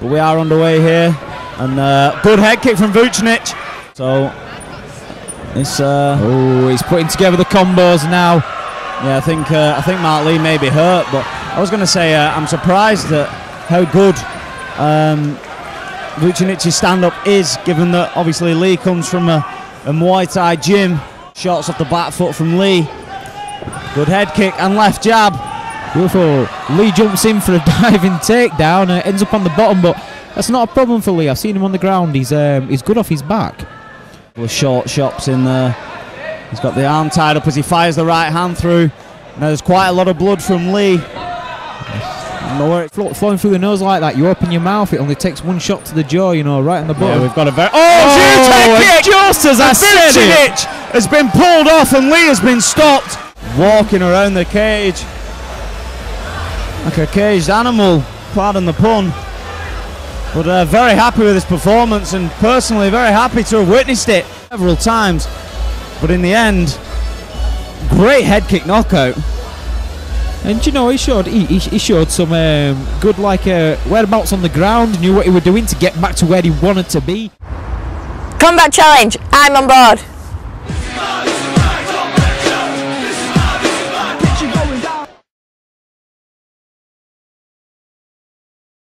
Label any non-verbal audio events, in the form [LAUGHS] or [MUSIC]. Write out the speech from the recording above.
But we are underway here. And uh, good head kick from Vucenic. So it's uh, Oh, he's putting together the combos now. yeah, I think uh, I think Mark Leigh may be hurt, but I was going to say uh, I'm surprised at how good um, Vucenic's stand-up is, given that obviously Leigh comes from a, a Muay Thai gym. Shots off the back foot from Leigh. Good head kick and left jab. Beautiful. Leigh jumps in for a [LAUGHS] diving takedown, uh, ends up on the bottom, but that's not a problem for Leigh. I've seen him on the ground. He's um, he's good off his back. Of short shots in there. He's got the arm tied up as he fires the right hand through. Now there's quite a lot of blood from Leigh. It- Flo- flowing through the nose like that, you open your mouth, it only takes one shot to the jaw, you know, right on the Yeah, bottom. we've got a very. Oh, Oh, kick! just as I said it. Has been pulled off and Leigh has been stopped. Walking around the cage like a caged animal, pardon the pun. But uh, very happy with his performance and personally very happy to have witnessed it several times. But in the end, great head kick knockout. And you know, he showed he, he, he showed some um, good like uh, whereabouts on the ground, knew what he was doing to get back to where he wanted to be. Combat challenge. I'm on board.